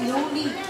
No need.